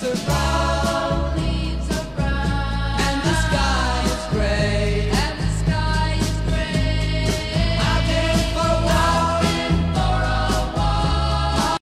Survive.